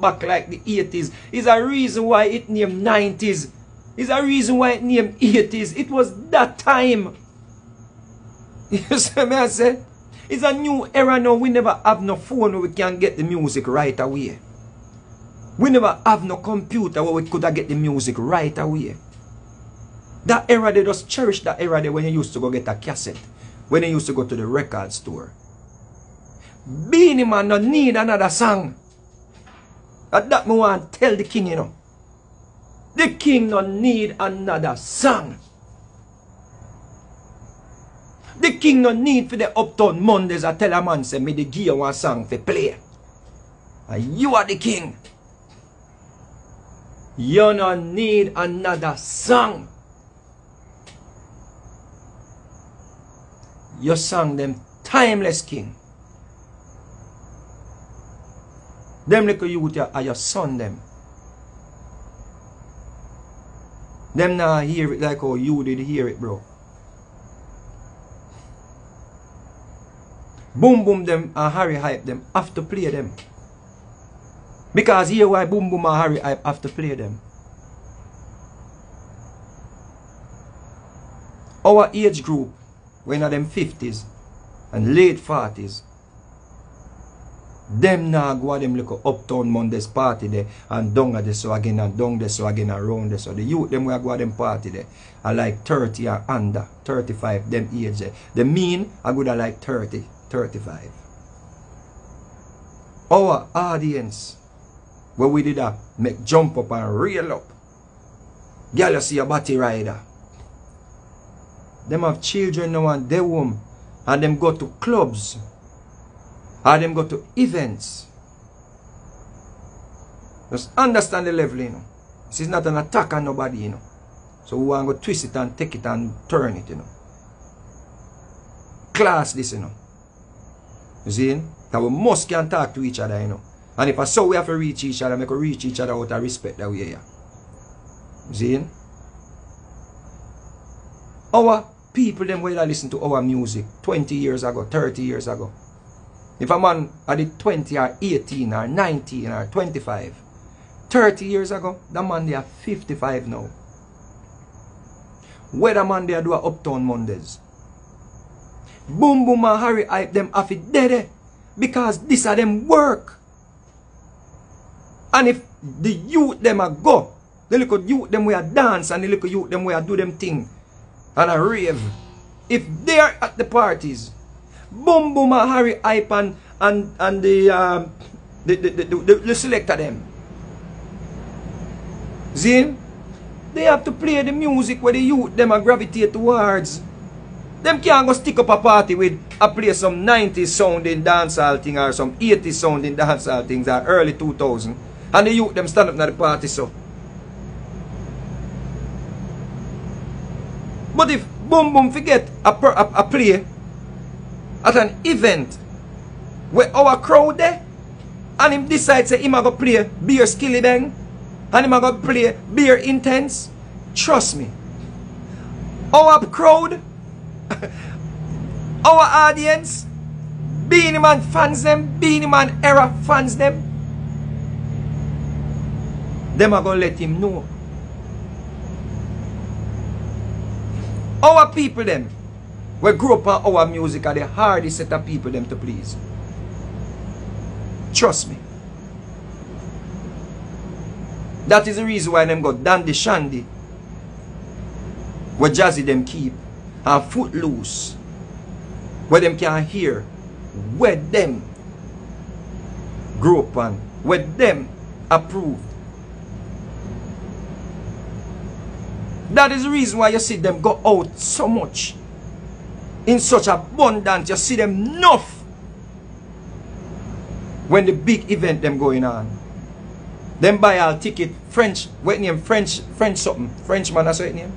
back like the 80s. Is a reason why it named 90s. Is a reason why it named 80s. It was that time. You see me I say? It's a new era now. We never have no phone where we can get the music right away. We never have no computer where we could get the music right away. That era, they just cherish that era there when you used to go get a cassette. When you used to go to the record store. Beenie Man no need another song. At that me want tell the king, you know. The king no need another song. The king no need for the uptown Mondays I tell a man say me the give one song for play. And you are the king. You no need another song. You sang them timeless king. Them little youth are uh, your son them. Them now hear it like how you did hear it, bro. Boom Boom them and uh, Harry Hype them have to play them. Because here why Boom Boom and Harry Hype have to play them. Our age group, when in them 50s and late 40s, them now go at them look uptown Mondays party there and down at this so again and down this so again and round this so the youth them will go them party there are like 30 or under 35 them age there. The mean I go like 30 35. Our audience, where we did that, make jump up and reel up. Girl, you see a body rider. Them have children now and they home. And them go to clubs. And them go to events. Just understand the level, you know. This is not an attack on nobody, you know. So we want to twist it and take it and turn it, you know. Class this, you know. You see? That we must can talk to each other, you know. And if I saw we have to reach each other, make we reach each other out of respect that we are. You see? Our people them will listen to our music 20 years ago, 30 years ago. If a man at the 20 or 18 or 19 or 25, 30 years ago, that man they are 55 now. Whether man they do a Uptown Mondays. Boom Boom and Harry hype them off it dead because this are them work. And if the youth them a go, the little youth them we a dance and the little youth them we a do them thing and a rave. If they are at the parties, Boom Boom and Harry hype and and, the, um, the, the, the, the, the selector them. Zin, they have to play the music where the youth them a gravitate towards. Them can't go stick up a party with a play some 90s sounding dancehall thing or some 80s sounding dancehall things or early 2000 and the youth them stand up at the party so. But if Boom Boom forget a, a, a play at an event where our crowd there and him decide say him a go play beer skillibeng and him a go play beer intense, trust me, our crowd Our audience, Beenie Man fans them, Beenie Man era fans them. Them are gonna let him know. Our people them, we grew up on our music are the hardest set of people them to please. Trust me. That is the reason why them got Dandy Shandy. Where Jazzy them keep and footloose where them can hear where them grew up on where them approved that is the reason why you see them go out so much in such abundance you see them enough when the big event them going on them buy a ticket French what name French French something Frenchman that's what name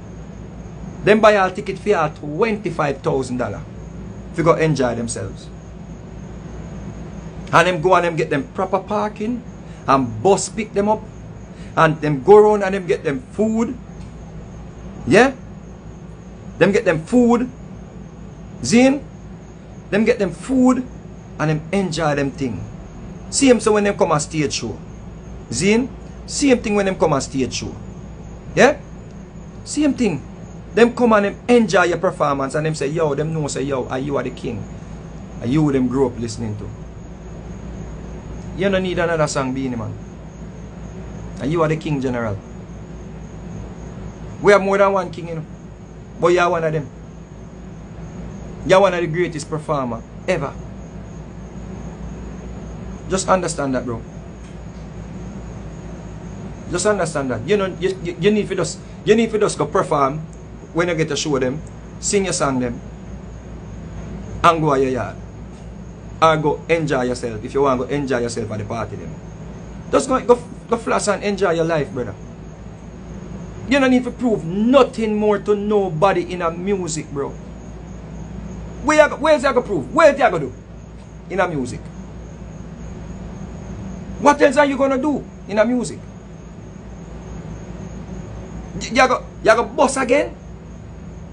them buy a ticket for $25,000 to go enjoy themselves. And them go and them get them proper parking and bus pick them up and them go around and them get them food. Yeah? Them get them food. Zine? Them get them food and them enjoy them thing. Them so when them come on stage show. Zine? Same thing when them come on stage show. Yeah? Same thing. Them come and them enjoy your performance and them say, yo, them know say, yo, are you are the king. And you them grow up listening to. You don't need another song Beenie Man. And you are the king general. We have more than one king, you know. But you are one of them. You are one of the greatest performer ever. Just understand that, bro. Just understand that. You know, you, you, you need to just you need to just go perform when you get to show them, sing your song them, and go to your yard. Or go enjoy yourself if you want to go enjoy yourself at the party them. Just go, go, go flash and enjoy your life, brother. You don't need to prove nothing more to nobody in a music, bro. Where you, where's you going prove? Where's you going to do in a music? What else are you going to do in a music? You go, you go boss again?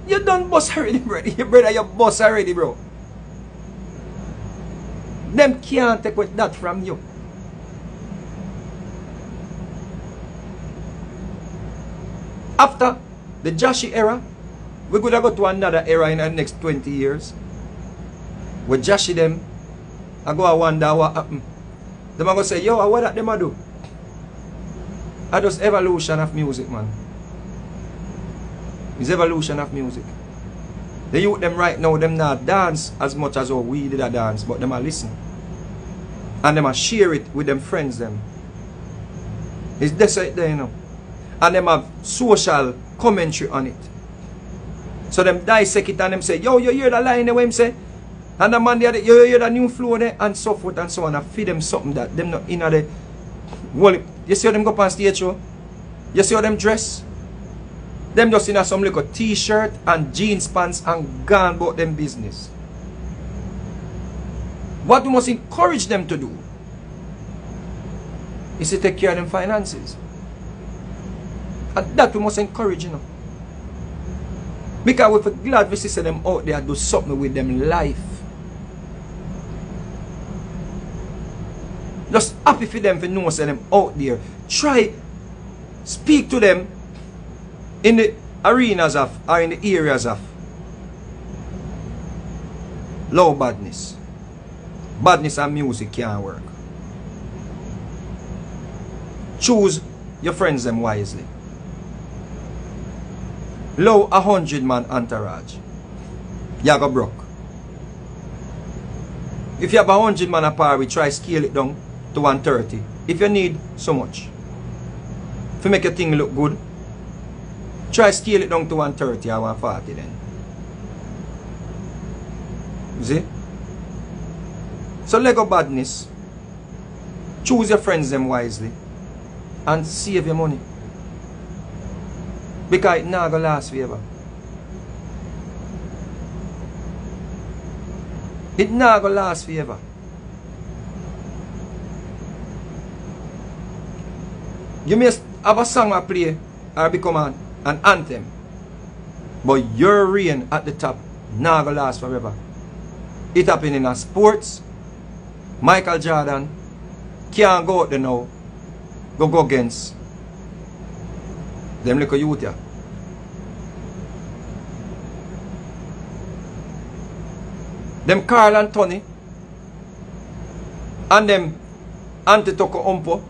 You done boss already, brother. Brother, you boss already, bro. Them can't take that from you. After the Jahshii era, we could have go to another era in the next 20 years. We Jahshii them, I go and wonder what happened. Them are going to say, yo, what that them a do? I just evolution of music, man. It's evolution of music. The youth them right now, them not dance as much as how we did a dance, but them a listen. And them a share it with them friends them. It's this right there, you know. And them have social commentary on it. So them dissect it and them say, yo, you hear the line the way him say? And the man there, you hear the new flow there, and so forth and so on. And feed them something that them not in the well, you see how them go on stage show? You see how them dress? Them just in some little t-shirt and jeans pants and gone about them business. What we must encourage them to do is to take care of them finances. And that we must encourage, you know. Because we're glad we see them out there do something with them life. Just happy for them for know say them out there. Try speak to them in the arenas of or in the areas of low badness. Badness and music can't work. Choose your friends them wisely. Low a hundred man entourage. You go broke. If you have a hundred man a par, we try scale it down to 130. If you need so much. If you make your thing look good, Try scale it down to 130 or 140 then. see? So Lego badness. Choose your friends them wisely. And save your money. Because it not gonna last forever. It not gonna last forever. You may have a song I play or become an an anthem. But your reign at the top not gonna last forever. It happened in a sports. Michael Jordan can't go out there now. Go go against them little youth here. Them Carl and Tony and them Antetokounmpo Umpo.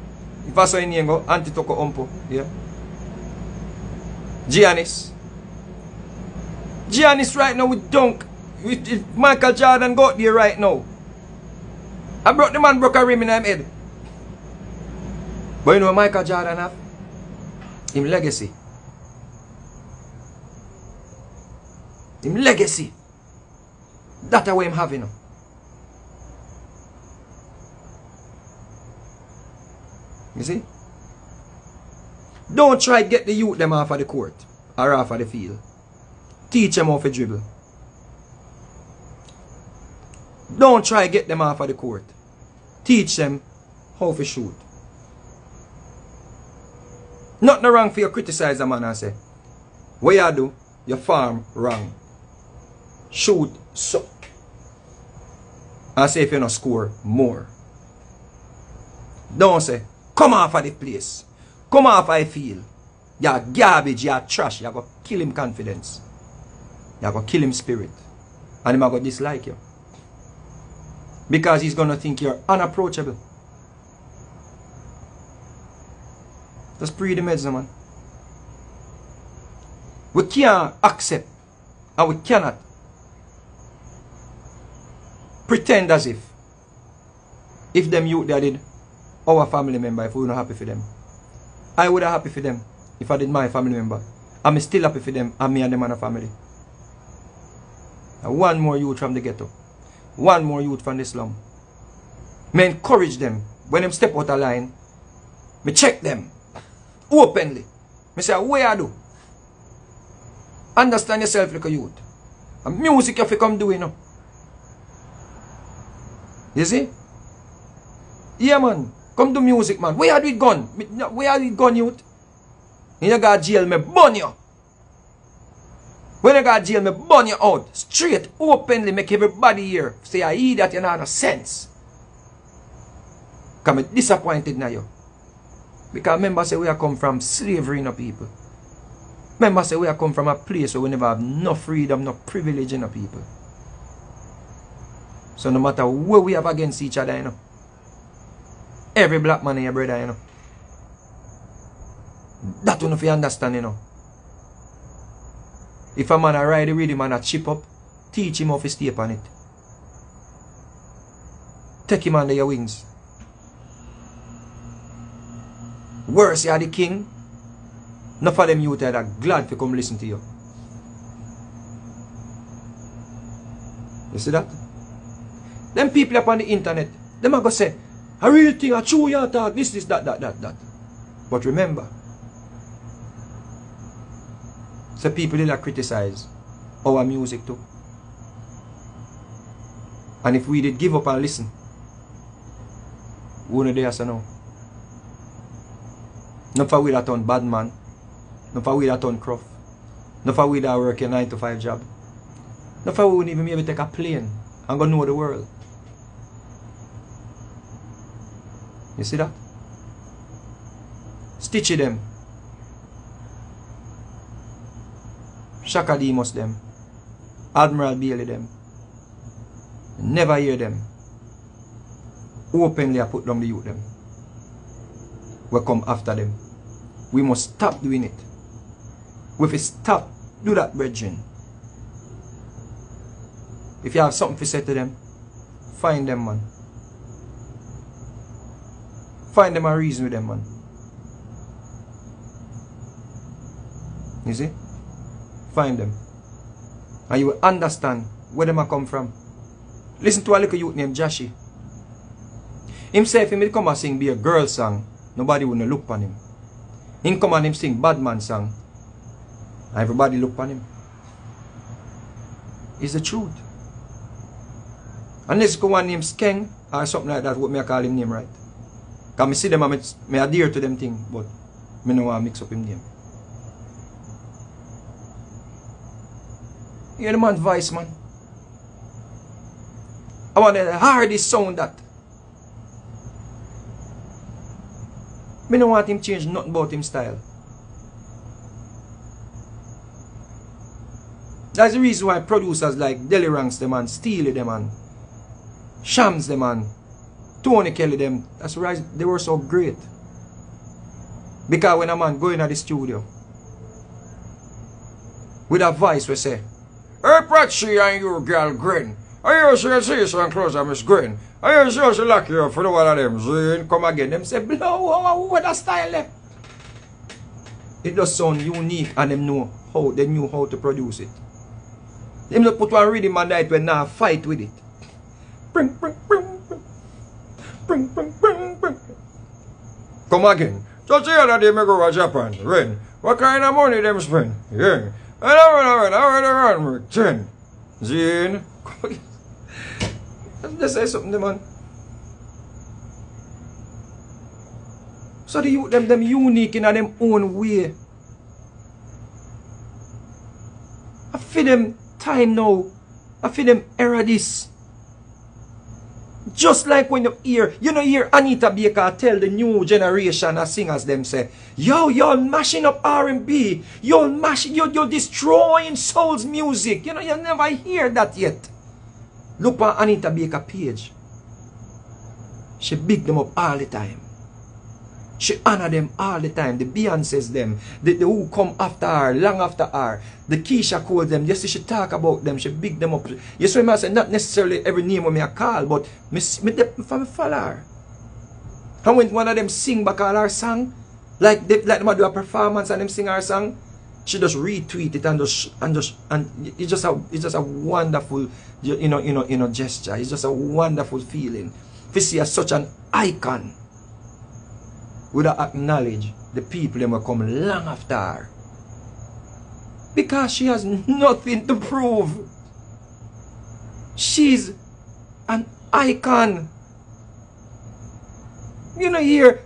If I say name go, Antetokounmpo. Umpo. Yeah. Giannis. Giannis right now with dunk. If Michael Jordan got there right now. I brought the man broke a rim in him head. But you know Michael Jordan have? Him legacy. Him legacy. That's what I'm having now. You see? Don't try get the youth them off of the court or off of the field. Teach them how to dribble. Don't try get them off of the court. Teach them how to shoot. Not no wrong for you criticize a man and say, what you do, your farm wrong. Shoot so. And say if you not score more. Don't say, Come off of the place. Come off I feel. You're garbage, you're trash. You're going to kill him confidence. You're going to kill him spirit. And he's going to dislike you. Because he's going to think you're unapproachable. Just pre the meds, man. We can't accept and we cannot pretend as if if them youth there did our family member if we were not happy for them. I would have happy for them if I did my family member. I'm still happy for them and me and them and a family. One more youth from the ghetto. One more youth from the slum. Me encourage them when them step out of line. Me check them openly. Me say, what I do? Understand yourself like a youth. And music you have come do, you know. You see? Yeah, man. Come do music, man. Where are we gone? Where are we gone, youth? You got jail, me burn you. When you got jail, me burn you out. Straight, openly, make everybody here say, I hear that you not no sense. I'm disappointed now you. Because remember say we are come from slavery, you know, people. Remember say we are come from a place where we never have no freedom, no privilege, you know, people. So no matter what we have against each other, you know. Every black man in your brother, you know. That one if you understand, you know. If a man a ride the rhythm and a chip up, teach him how to stay upon it. Take him under your wings. Worse, you are the king. Enough of them youth are glad to come listen to you. You see that? Them people up on the internet, them are going to say, a real thing, a true you talk, this, this, that, that, that, that. But remember, so people not criticize our music too. And if we did give up and listen, wouldn't there so now. Not for we that on bad man. Not for we that on cruff. Not for we that work a 9 to 5 job. Not for we wouldn't even be able to take a plane and go know the world. You see that? Stitchie them. Chaka Demus them. Admiral Bailey them. Never hear them. Openly I put down the youth them. We come after them. We must stop doing it. We have to stop do that, brethren. If you have something to say to them, find them, man. Find them a reason with them, man. You see? Find them. And you will understand where them come from. Listen to a little youth named Jahshii. Himself, he may come and sing be a girl song. Nobody will look upon him. Him come and him sing bad man song. Everybody look upon him. It's the truth. Unless go one name Skeng or something like that, what may I call him name right? Because I see them, I may adhere to them thing, but I don't want mix up him name. Hear the man's voice, man? I want to hear hardest sound that. Me don't want him change nothing about him style. That's the reason why producers like Deli Ranks them and Steely them and Shams them and Tony Kelly them, that's why they were so great. Because when a man go in at the studio with a voice we say, Hey Patsy and you girl grin. I hear you see some clothes I Miss Green. I hear you lock you up for the one of them. Zin, come again. Them say, blow, what a style there. It does sound unique and them know how, they knew how to produce it. Them not put one rhythm on that when now fight with it. Bring, bring, bring, bring. Bring, bring, bring, bring. Come again. Just the other day me go to Japan. What kind of money them spend? Yeah. And I went, I went, I went around with ten. Zin. Let's say something man. So the them them unique in them own way. I feel them time now. I feel them era this. Just like when you hear, you know, hear Anita Baker tell the new generation of singers them say, Yo, you're mashing up R&B. You're mashing, you're, you're destroying soul's music. You know, you never hear that yet. Look on Anita Baker page. She big them up all the time. She honor them all the time. The Beyonce's them. The, the who come after her, long after her. The Keyshia Cole them. See she talk about them. She big them up. You see me I say not necessarily every name of me I call, but me, me, me follow her. And when one of them sing back all her song, like they, like them do a performance and them sing her song, she just retweet it and just and just and it's just a it's just a wonderful you know you know you know gesture. It's just a wonderful feeling. To see as such an icon would acknowledge the people that will come long after her. Because she has nothing to prove. She's an icon. You know, here,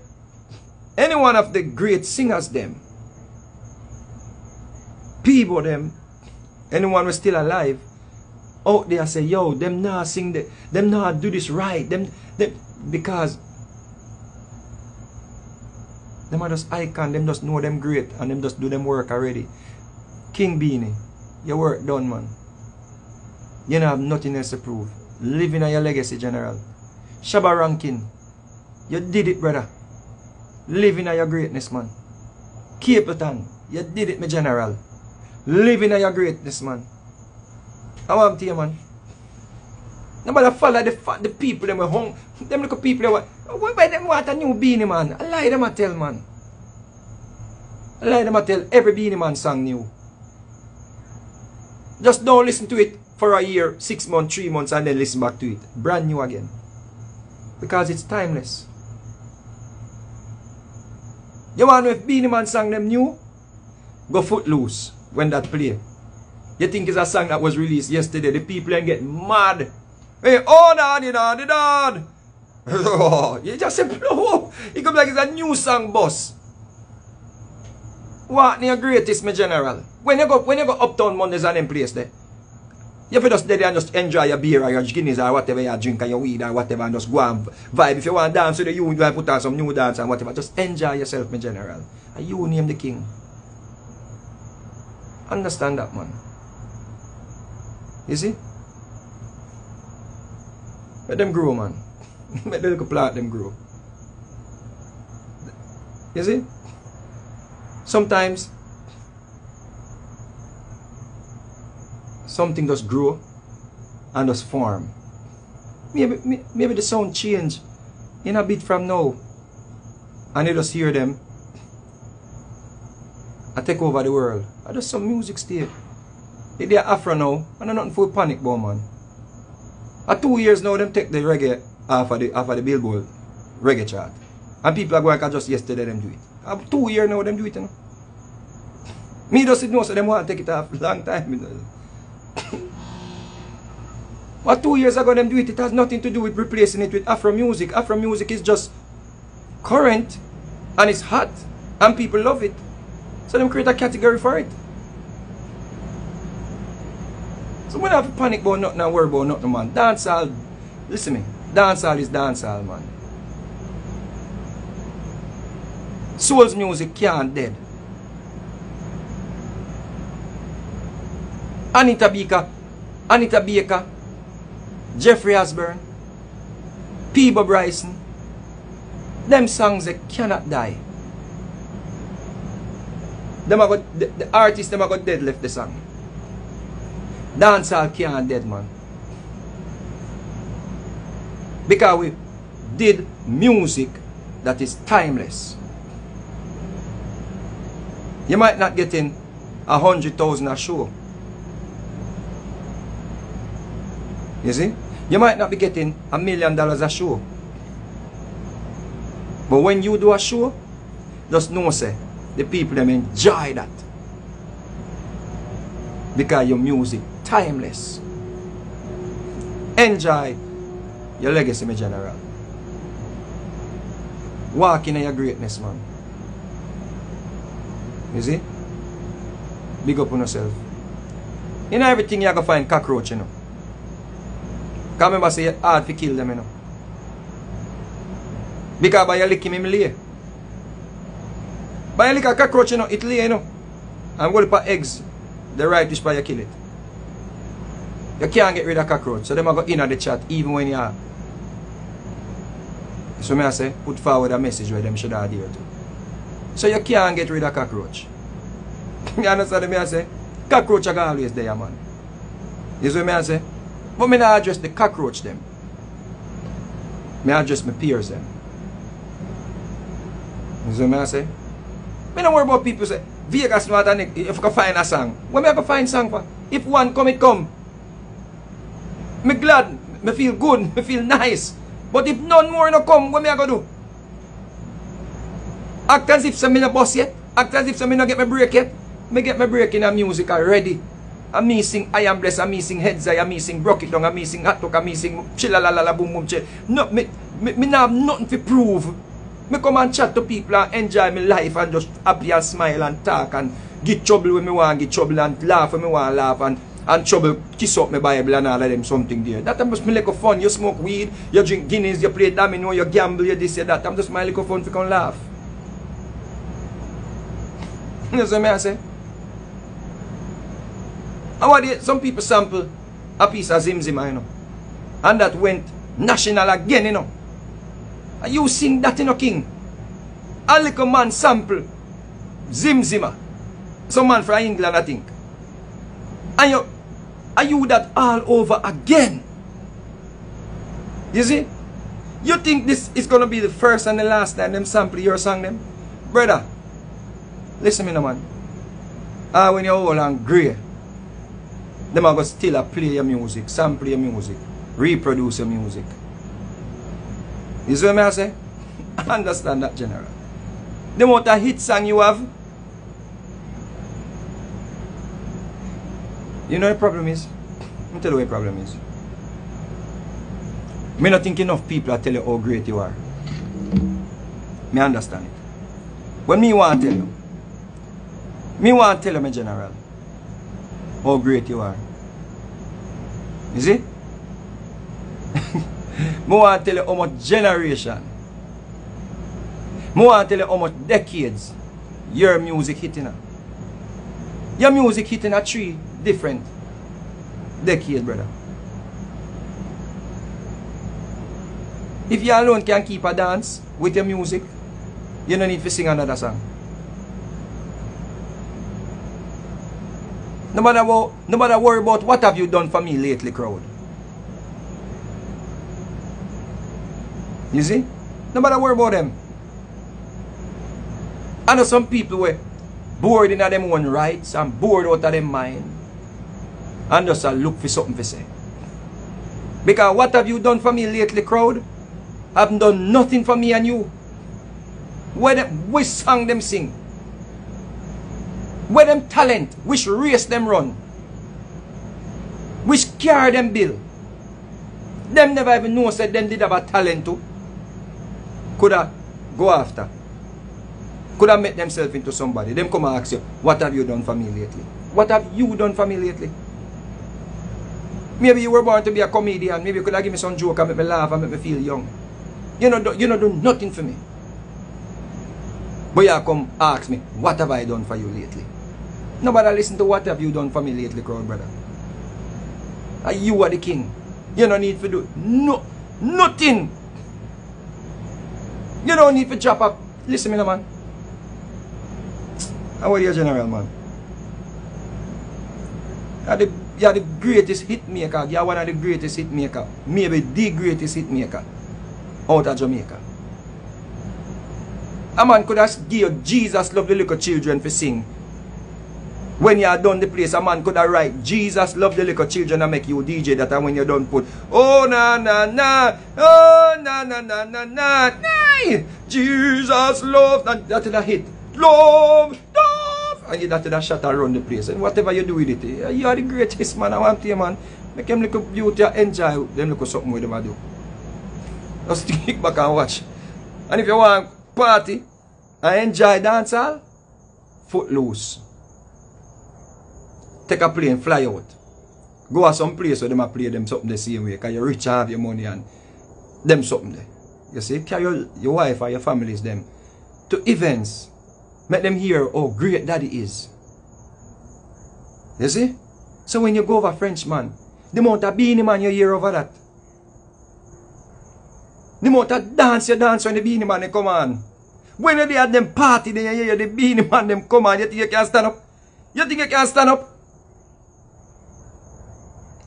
any one of the great singers, them, people, them, anyone who's still alive, out there say, yo, them not sing, the, them not do this right, them, them because them are just icon, them just know them great and them just do them work already. King Beenie, your work done, man. You don't have nothing else to prove. Living on your legacy, General. Shabba Rankin, you did it, brother. Living on your greatness, man. Capleton, you did it, my General. Living on your greatness, man. I want to you, man. Nobody follow the, the people them hung. Them little people them why buy them want a new Beenie Man? I lie them a tell man. I lie them a tell every Beenie Man song new. Just don't listen to it for a year, six months, three months, and then listen back to it. Brand new again. Because it's timeless. You want to if Beenie Man song them new? Go footloose when that play. You think it's a song that was released yesterday. The people ain't get mad. Hey, oh, daddy, daddy, dad. you just say, blow. It comes like it's a new song, boss. What your greatest, my general? When you go, when you go uptown Mondays and them place there, you to just there and just enjoy your beer or your Guinness or whatever you drink and your weed or whatever and just go and vibe. If you want to dance with the you, you put on some new dance and whatever. Just enjoy yourself, my general. And you name the king. Understand that, man. You see? Let them grow, man. Let the little plant them grow. You see? Sometimes something does grow and does form. Maybe maybe the sound change in a bit from now. And you just hear them. I take over the world. I just some music stay. They are Afro now, and I'm nothing for panic, boy, man. A two years now, them take the reggae off of the, off of the Billboard reggae chart. And people are going to just yesterday them do it. A two years now, them do it, you know. Me just know, so them want to take it off long time. You know. but two years ago, them do it. It has nothing to do with replacing it with Afro music. Afro music is just current, and it's hot, and people love it. So them create a category for it. So when I have panic about nothing and worry about nothing, man. Dancehall, listen me. Dancehall is dancehall, man. Soul's music can't dead. Anita Baker, Anita Baker, Jeffrey Osborne, Peabo Bryson, them songs they cannot die. The, artist, the artists them got dead left the song. Dancehall can't dead, man. Because we did music that is timeless. You might not get in a hundred thousand a show. You see? You might not be getting a million dollars a show. But when you do a show, just know say the people them enjoy that. Because your music timeless. Enjoy your legacy, my general. Walk in your greatness, man. You see? Big up on yourself. In everything you to find cockroach, you know. Because remember say hard to kill them, you know. Because by a lick him, him lay. A lick a cockroach, you know, it lay, you know. And go put eggs. The right is by you kill it. You can't get rid of cockroach. So them are go in at the chat even when you are. So me I say, put forward a message where them should adhere to. So you can't get rid of cockroach. you understand me I say? Cockroach are always there, man. You see what me I say? But me not address the cockroach them. Me address my peers them. You see what I say? Me don't worry about people say, Vegas not an if you can find a song. Where me I can find song for? If one come, it come. Me glad, me feel good, me feel nice. But if none more no come, what me I go do? Act as if some me no boss yet. Act as if some me no get my break yet. Me get my break in a music already. I'm missing I am blessed, I'm missing heads, I'm missing broke it down, I'm missing hot talk, I'm missing chilalalala boom boom chill. No, me, me, me not have nothing to prove. Me come and chat to people and enjoy my life and just happy and smile and talk and get trouble when me want get trouble and laugh when me want laugh and and trouble kiss up my Bible and all of them something there. That must be like a fun. You smoke weed, you drink Guinness, you play domino, you gamble, you this, you that. I'm just my little fun for can laugh. You know what I say? And what they, some people sample a piece of Zim Zim, you know. And that went national again, you know. And you sing that, you know, King. A little man sample Zim Zimma. Some man from England, I think. And you, are you that all over again? You see? You think this is going to be the first and the last time them sample your song, them? Brother, listen me, no man. Ah, when you're old and grey, them are going to still play your music, sample your music, reproduce your music. You see what I say? I understand that, General. The amount of hit song you have, you know the problem is? Let me tell you what the problem is. Me not think enough people are tell you how great you are. Me understand it. When me want to tell you, me want to tell you, my general, how great you are. You see? Want to tell you how much generation. Want to tell you how much decades your music hitting at. Your music hitting at three different decades, brother. If you alone can keep a dance with your music, you don't need to sing another song. No matter what, no matter worry about what have you done for me lately, crowd. You see? No matter worry about them. I know some people were bored in them own rights and bored out of their mind. And just look for something to say. Because what have you done for me lately, crowd? I've done nothing for me and you. Where them, which song them sing? Where them talent? Which race them run? Which car them build? Them never even know said them did have a talent too. Coulda go after. Coulda make themselves into somebody. Them come and ask you, what have you done for me lately? What have you done for me lately? Maybe you were born to be a comedian. Maybe you could have give me some joke and make me laugh and make me feel young. You know, you know, do nothing for me. But you come ask me, what have I done for you lately? Nobody listen to what have you done for me lately, crowd brother. And you are the king. You don't need to do no nothing. You don't need to drop up. Listen me, man. How are you, general, man? You're the, you're the greatest hit maker. You're one of the greatest hit maker. Maybe the greatest hit maker out of Jamaica. A man could have give Jesus love the little children for sing. When you are done the place, a man could have write Jesus love the little children and make you DJ that and when you're done put Oh na na na Oh na na na na na na Jesus love That, that is a hit. Love love and you that is a shot around the place. And whatever you do with it, eh, you are the greatest man. I want you man. Make them little beauty enjoy them little something with them I do. Just kick back and watch. And if you want party and enjoy dancehall, foot loose. Take a plane, fly out. Go to some place where them a play them something the same way. Because you're rich and have your money and them something there. You see, carry your, your wife or your families them to events. Make them hear how great daddy is. You see? So when you go over Frenchman, the amount of Beenie Man you hear over that. The amount of dance you dance when the Beenie Man they come on. When they had them party, then you hear the Beenie Man them come on. You think you can stand up? You think you can stand up?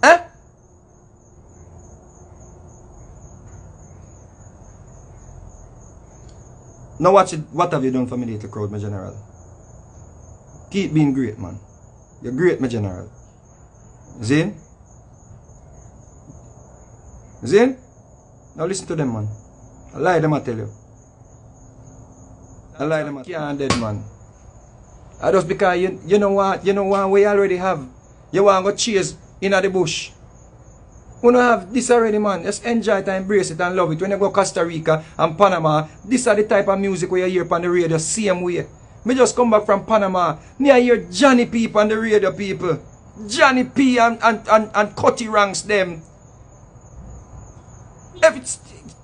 Eh? Now watch it. What have you done for me, little crowd, my general? Keep being great, man. You're great, my general. Zin? Zin? Now listen to them, man. I lie them, I tell you. I lie them, I can't dead, man. I just because you, you know what, you know what we already have. You want to go chase in the bush. We don't have this already, man. Just enjoy it and embrace it and love it. When you go Costa Rica and Panama, this are the type of music where you hear on the radio, same way. Me just come back from Panama. Me I hear Johnny P on the radio, people. Johnny P and, and, and, and Cutty ranks them.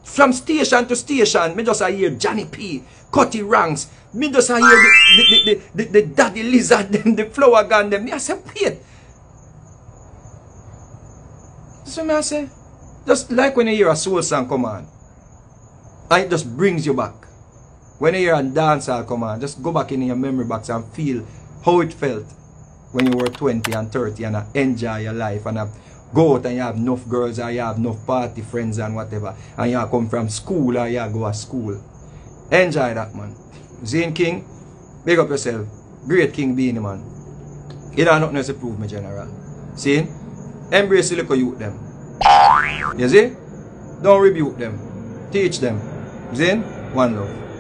From station to station, me just I hear Johnny P, Cutty ranks. Me just I hear the, the, the, the, the, daddy lizard them, the Flourgon them. Me I say, wait. I say, just like when you hear a soul song come on, and it just brings you back. When you hear a dancehall come on, just go back in your memory box and feel how it felt when you were 20 and 30 and enjoy your life and go out and you have enough girls or you have enough party friends and whatever and you come from school or you go to school. Enjoy that man. Zane King, big up yourself. Great King Beenie Man. Don't have nothing else to prove me general. See? Embrace the little youth them. You see? Don't rebuke them. Teach them. Zane, one love.